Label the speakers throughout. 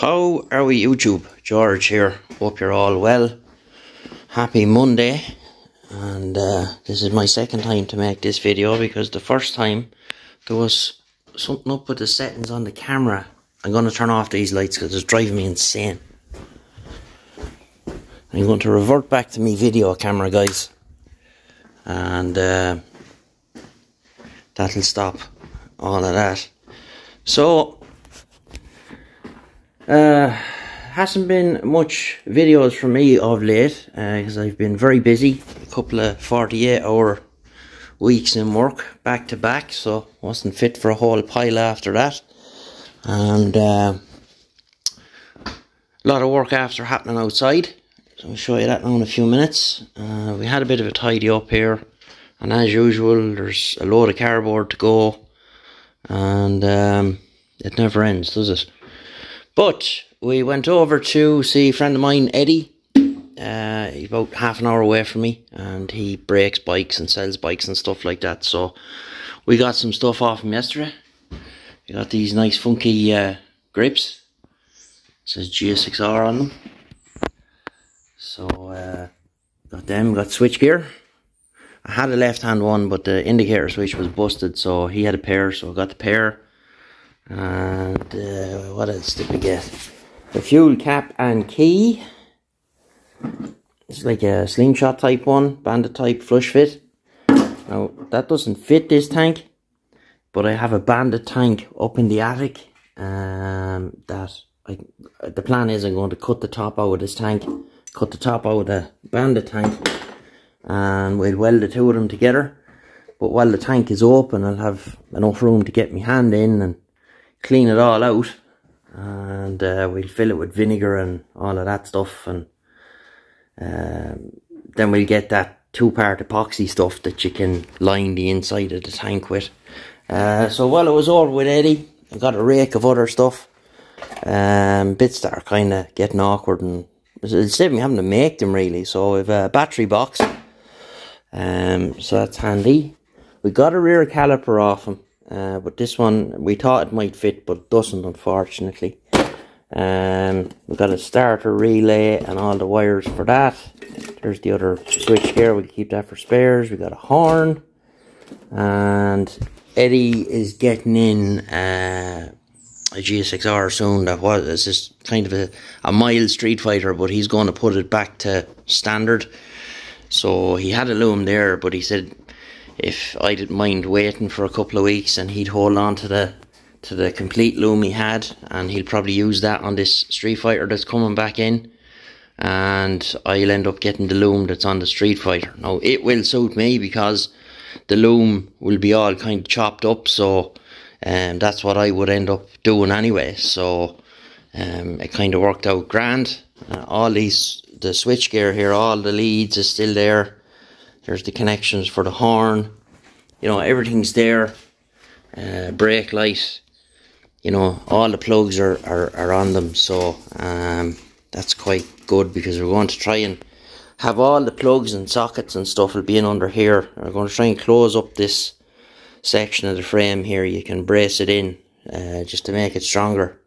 Speaker 1: How are we YouTube? George here. Hope you're all well. Happy Monday. And uh, this is my second time to make this video because the first time there was something up with the settings on the camera. I'm going to turn off these lights because it's driving me insane. I'm going to revert back to my video camera guys. And uh, that'll stop all of that. So uh, hasn't been much videos from me of late because uh, I've been very busy. A couple of 48 hour weeks in work back to back, so wasn't fit for a whole pile after that. And uh, a lot of work after happening outside. So I'll show you that now in a few minutes. Uh, we had a bit of a tidy up here, and as usual, there's a load of cardboard to go, and um, it never ends, does it? But we went over to see a friend of mine, Eddie. Uh, he's about half an hour away from me, and he breaks bikes and sells bikes and stuff like that. So we got some stuff off him yesterday. We got these nice funky uh, grips. It says GSXR on them. So uh, got them. Got switch gear. I had a left hand one, but the indicator switch was busted, so he had a pair. So I got the pair. And uh, what else did we get? The fuel cap and key. It's like a slingshot type one, bandit type flush fit. Now that doesn't fit this tank, but I have a bandit tank up in the attic. Um, that I, the plan is I'm going to cut the top out of this tank, cut the top out of the bandit tank, and we'll weld the two of them together. But while the tank is open, I'll have enough room to get my hand in and clean it all out and uh, we'll fill it with vinegar and all of that stuff and um, then we'll get that two part epoxy stuff that you can line the inside of the tank with. Uh, so while it was over with Eddie I got a rake of other stuff. Um, bits that are kind of getting awkward and instead of me having to make them really. So we've a battery box. Um, so that's handy. We got a rear caliper off him uh, but this one, we thought it might fit, but doesn't, unfortunately. Um, we've got a starter relay and all the wires for that. There's the other switch here. We'll keep that for spares. we got a horn. And Eddie is getting in uh, a GSXR soon that was it's just kind of a, a mild Street Fighter, but he's going to put it back to standard. So he had a loom there, but he said if I didn't mind waiting for a couple of weeks and he'd hold on to the to the complete loom he had and he'll probably use that on this Street Fighter that's coming back in and I'll end up getting the loom that's on the Street Fighter. Now it will suit me because the loom will be all kind of chopped up so um, that's what I would end up doing anyway so um, it kind of worked out grand. Uh, all these the switch gear here all the leads is still there there's the connections for the horn. You know, everything's there. Uh, brake light. You know, all the plugs are, are, are on them. So um, that's quite good because we're going to try and have all the plugs and sockets and stuff will be in under here. We're going to try and close up this section of the frame here. You can brace it in uh, just to make it stronger.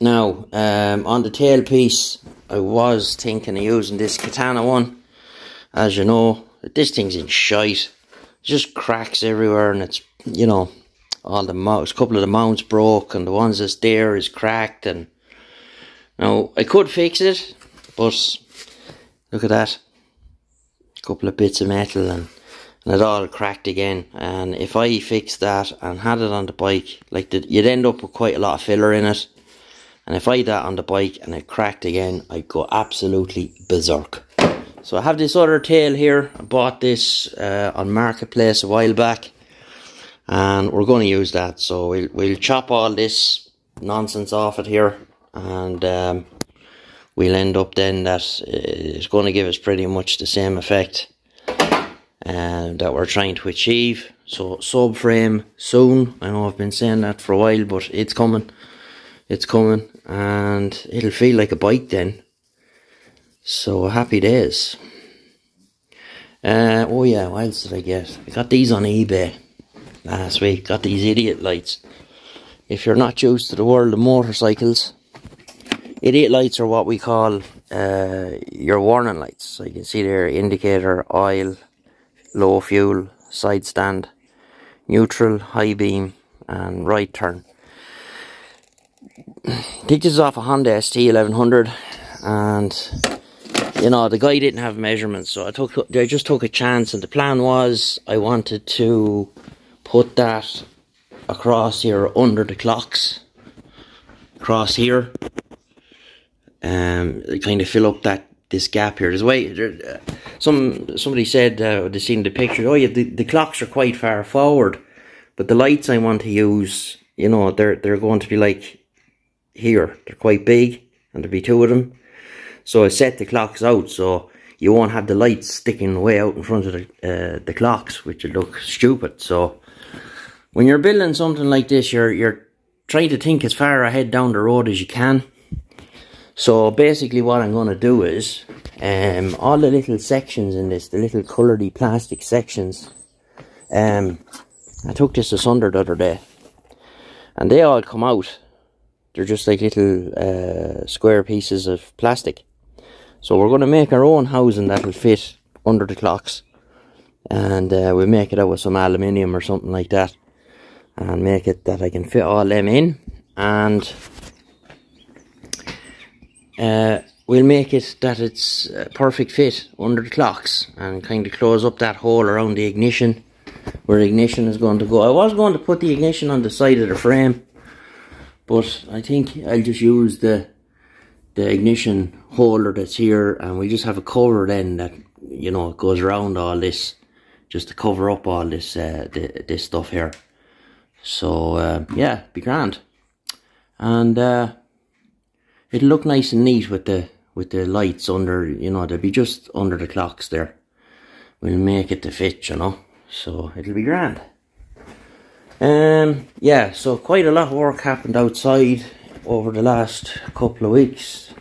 Speaker 1: Now, um, on the tailpiece, I was thinking of using this Katana one as you know, this thing's in shite. It just cracks everywhere and it's, you know, all the mounts, a couple of the mounts broke and the ones that's there is cracked and now I could fix it, but look at that. A couple of bits of metal and, and it all cracked again. And if I fixed that and had it on the bike, like the, you'd end up with quite a lot of filler in it. And if I had that on the bike and it cracked again, I'd go absolutely berserk. So I have this other tail here. I bought this uh, on Marketplace a while back. And we're going to use that. So we'll, we'll chop all this nonsense off it here. And um, we'll end up then that it's going to give us pretty much the same effect uh, that we're trying to achieve. So subframe soon. I know I've been saying that for a while, but it's coming. It's coming. And it'll feel like a bike then. So happy days. Uh, oh yeah, what else did I get? I got these on eBay last week. Got these idiot lights. if you're not used to the world of motorcycles, idiot lights are what we call uh, your warning lights. So you can see there indicator, oil, low fuel, side stand, neutral, high beam and right turn. Think this is off a Honda ST 1100 and you know the guy didn't have measurements so I took I just took a chance and the plan was I wanted to put that across here under the clocks across here um kind of fill up that this gap here. There's way there, uh, some somebody said uh, they seen the picture oh yeah the, the clocks are quite far forward but the lights I want to use you know they're they're going to be like here. They're quite big and there'll be two of them so I set the clocks out so you won't have the lights sticking way out in front of the, uh, the clocks which would look stupid so when you're building something like this, you're you're trying to think as far ahead down the road as you can. So basically what I'm going to do is, um, all the little sections in this, the little coloured plastic sections, um, I took this asunder the other day, and they all come out. They're just like little uh, square pieces of plastic. So we're going to make our own housing that will fit under the clocks. And uh, we'll make it out with some aluminium or something like that and make it that I can fit all them in and uh, we'll make it that it's a perfect fit under the clocks and kind of close up that hole around the ignition where the ignition is going to go. I was going to put the ignition on the side of the frame but I think I'll just use the the ignition holder that's here and we just have a cover then that you know goes around all this just to cover up all this uh, the, this stuff here so uh, yeah, be grand. And uh, it'll look nice and neat with the with the lights under, you know, they'll be just under the clocks there. We'll make it to fit, you know. So it'll be grand. Um, yeah, so quite a lot of work happened outside over the last couple of weeks.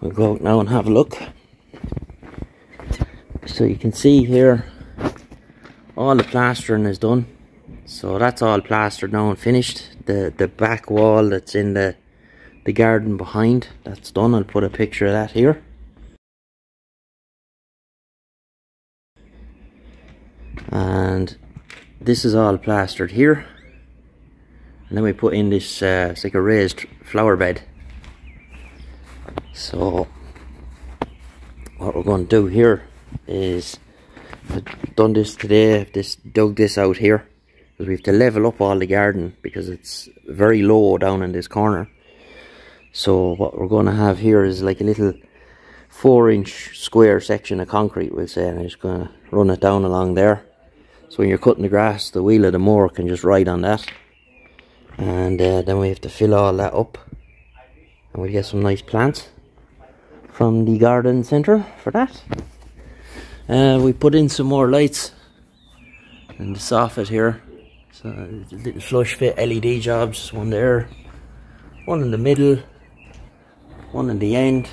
Speaker 1: We'll go out now and have a look. So you can see here all the plastering is done. So that's all plastered now and finished. The the back wall that's in the the garden behind that's done. I'll put a picture of that here. And this is all plastered here and then we put in this uh, it's like a raised flower bed so what we're going to do here is I've done this today, I've just dug this out here because we have to level up all the garden because it's very low down in this corner. So what we're going to have here is like a little four inch square section of concrete we'll say and I'm just going to run it down along there. So when you're cutting the grass the wheel of the mower can just ride on that. And uh, then we have to fill all that up and we'll get some nice plants from the garden centre for that. Uh, we put in some more lights in the soffit here. So little flush fit LED jobs, one there, one in the middle, one in the end.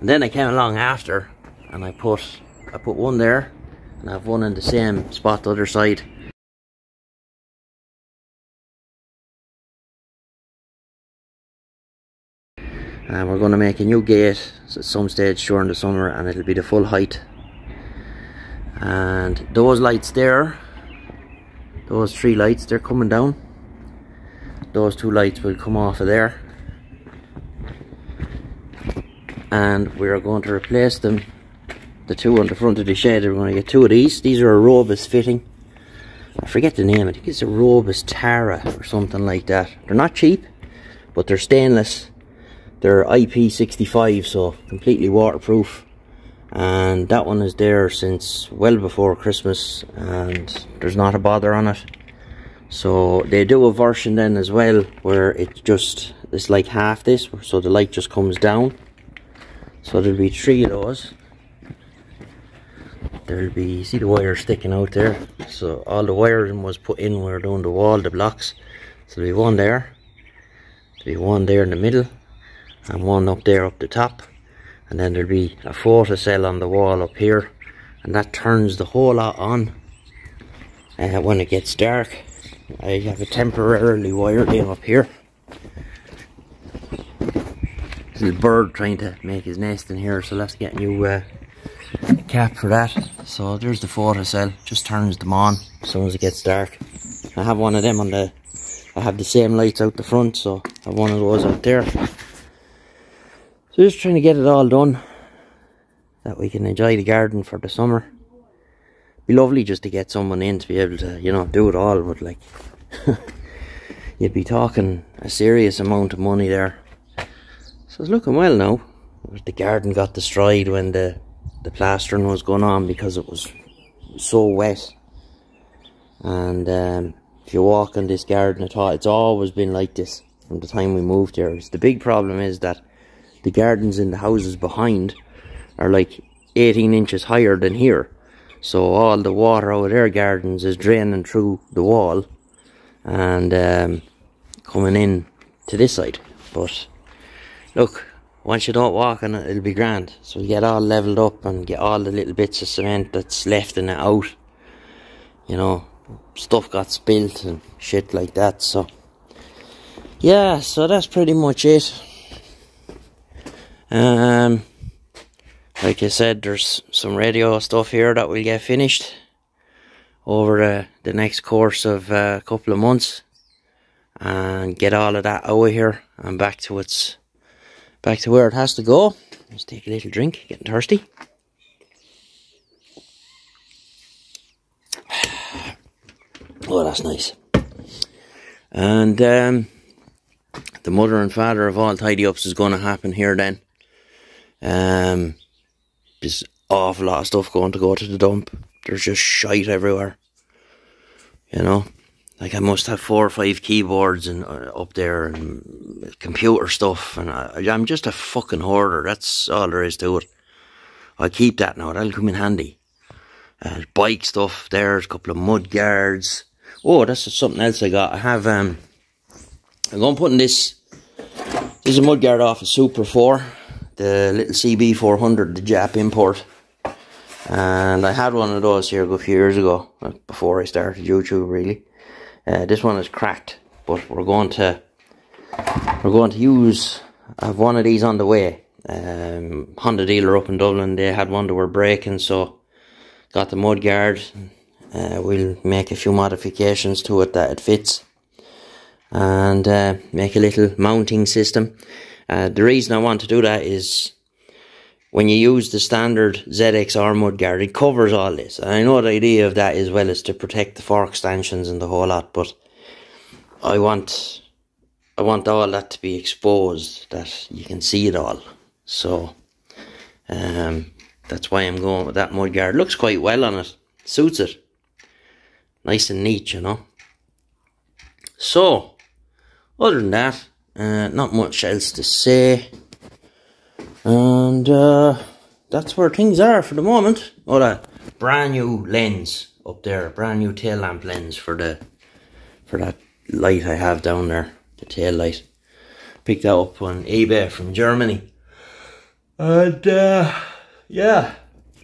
Speaker 1: And then I came along after and I put I put one there and I have one in the same spot the other side. And we're going to make a new gate at some stage during the summer and it'll be the full height. And those lights there those three lights they're coming down. Those two lights will come off of there. And we're going to replace them the two on the front of the shed we're going to get two of these. These are a Robus fitting. I forget the name I think it's a Robus Tara or something like that. They're not cheap but they're stainless they're IP65 so completely waterproof. And that one is there since well before Christmas and there's not a bother on it. So they do a version then as well where it just it's like half this so the light just comes down. So there'll be three of those. There'll be see the wire sticking out there? So all the wiring was put in where down the wall the blocks. So there'll be one there. There'll be one there in the middle and one up there up the top and then there'll be a photo cell on the wall up here and that turns the whole lot on uh, when it gets dark I have it temporarily wired in up here. little bird trying to make his nest in here, so let's get a new uh, cap for that. So there's the photocell, just turns them on as soon as it gets dark. I have one of them on the, I have the same lights out the front, so I have one of those out there. Just trying to get it all done, that we can enjoy the garden for the summer. Be lovely just to get someone in to be able to, you know, do it all, but like, you'd be talking a serious amount of money there so it's looking well now. The garden got destroyed when the, the plastering was going on because it was so wet. And um, if you walk in this garden at all, it's always been like this from the time we moved here. The big problem is that the gardens in the houses behind are like 18 inches higher than here. So all the water out of their gardens is draining through the wall and um, coming in to this side. But look, once you don't walk on it, it'll be grand. So we get all leveled up and get all the little bits of cement that's left in it out. You know, stuff got spilt and shit like that. So, yeah, so that's pretty much it. Um, like I said, there's some radio stuff here that will get finished over the, the next course of uh, a couple of months and get all of that out of here and back to its back to where it has to go. Let's take a little drink, getting thirsty. Oh, that's nice. And um, the mother and father of all tidy ups is going to happen here then. Um, there's awful lot of stuff going to go to the dump. There's just shite everywhere. You know, like I must have four or five keyboards and uh, up there and computer stuff, and I, am just a fucking hoarder. That's all there is to it. I keep that now. That'll come in handy. Uh, bike stuff. There's a couple of mud guards. Oh, that's something else I got. I have um. I'm going to put in this. This is a mud guard off a Super Four, the little CB 400, the Jap import. And I had one of those here a few years ago, before I started YouTube, really. Uh, this one is cracked, but we're going to we're going to use. I have one of these on the way. Um, Honda dealer up in Dublin, they had one that were breaking, so got the mud guard. Uh, we'll make a few modifications to it that it fits, and uh, make a little mounting system. Uh, the reason I want to do that is when you use the standard ZXR mudguard, it covers all this. And I know the idea of that as well is to protect the fork stanchions and the whole lot, but I want I want all that to be exposed, that you can see it all. So um, that's why I'm going with that mudguard. Looks quite well on it. Suits it. Nice and neat, you know. So, other than that, uh, not much else to say. And uh, that's where things are for the moment. Oh, that brand new lens up there, a brand new tail lamp lens for the for that light I have down there, the tail light. Picked that up on eBay from Germany. And uh, yeah,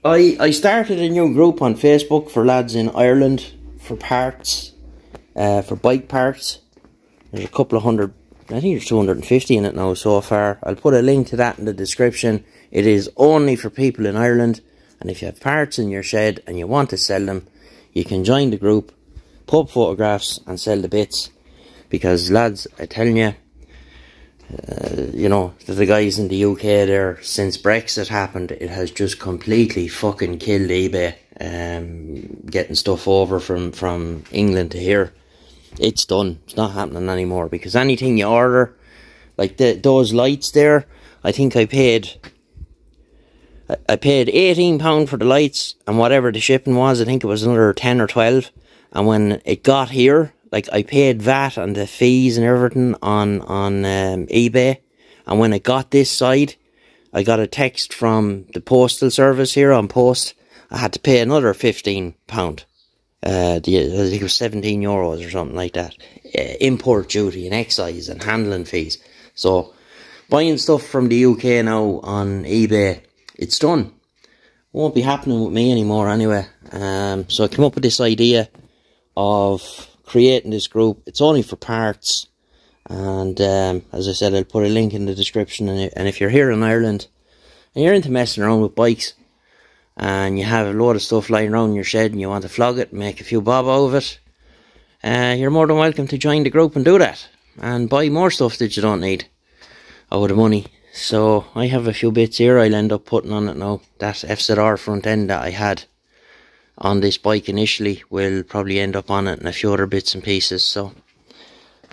Speaker 1: I I started a new group on Facebook for lads in Ireland for parts, uh, for bike parts. There's a couple of hundred I think there's 250 in it now so far. I'll put a link to that in the description. It is only for people in Ireland. And if you have parts in your shed and you want to sell them, you can join the group, put photographs and sell the bits. Because lads, I tell you, uh, you know, the guys in the UK there, since Brexit happened, it has just completely fucking killed eBay. Um, getting stuff over from, from England to here it's done. It's not happening anymore because anything you order, like the those lights there, I think I paid. I paid eighteen pound for the lights and whatever the shipping was. I think it was another ten or twelve. And when it got here, like I paid VAT and the fees and everything on on um, eBay. And when it got this side, I got a text from the postal service here An Post. I had to pay another fifteen pound uh, the, I think it was 17 euros or something like that. Uh, import duty and excise and handling fees. So, buying stuff from the UK now on eBay, it's done. Won't be happening with me anymore anyway. Um, so I came up with this idea of creating this group. It's only for parts. And um, as I said, I'll put a link in the description. And if you're here in Ireland and you're into messing around with bikes and you have a load of stuff lying around your shed and you want to flog it, make a few bob out of it, uh, you're more than welcome to join the group and do that. And buy more stuff that you don't need out of money. So I have a few bits here I'll end up putting on it now. That FZR front end that I had on this bike initially will probably end up on it and a few other bits and pieces. So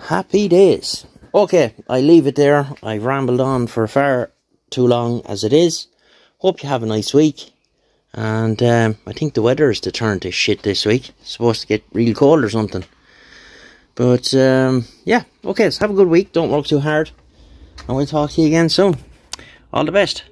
Speaker 1: happy days. Okay, I leave it there. I've rambled on for far too long as it is. Hope you have a nice week. And um, I think the weather is to turn to shit this week. It's supposed to get real cold or something. But um, yeah, okay, so have a good week. Don't work too hard. And we'll talk to you again soon. All the best.